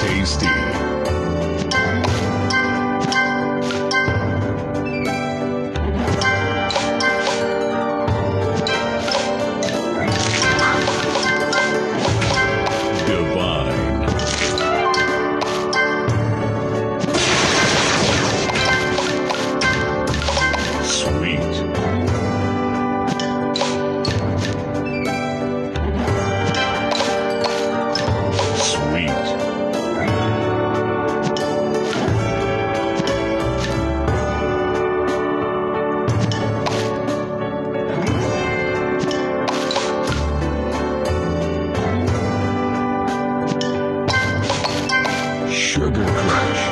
tasty. Sugar Crush.